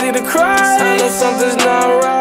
easy to cry. I know something's not right.